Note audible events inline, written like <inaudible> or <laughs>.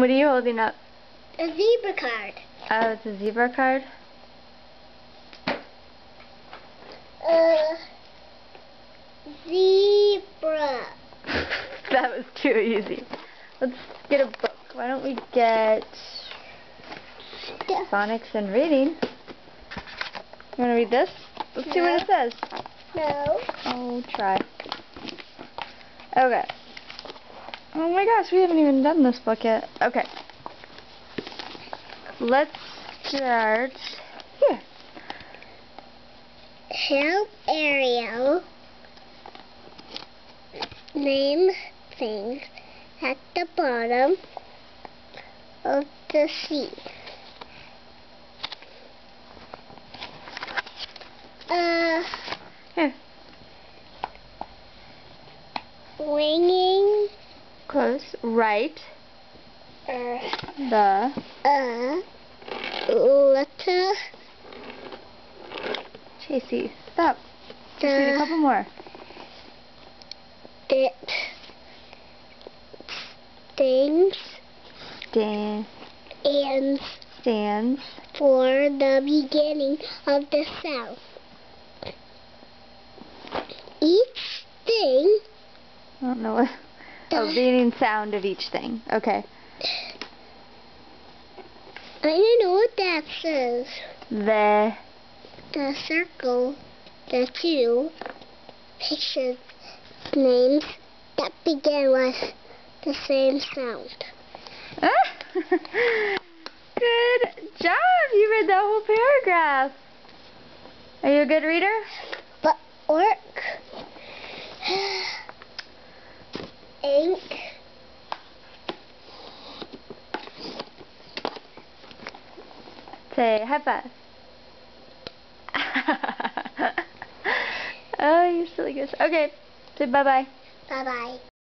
What are you holding up? A zebra card. Oh, it's a zebra card? Uh, zebra. <laughs> that was too easy. Let's get a book. Why don't we get phonics and reading? You want to read this? Let's no. see what it says. No. Oh, try. Okay. Oh my gosh, we haven't even done this book yet. Okay. Let's start here. Help Ariel name things at the bottom of the sea. Uh, here. Winging. Close. Right. Uh, the. Uh. Letter. Chasey, stop. Just read a couple more. It. Things. Stand. And. Stands. For the beginning of the south. Each thing. I don't know what. Oh, uh-huh. beating sound of each thing. Okay. I don't know what that says. The. The circle, the two pictures names that begin with the same sound. <laughs> good job! You read the whole paragraph. Are you a good reader? But work. Say high five. <laughs> oh, you're silly goose. Okay, say bye-bye. Bye-bye.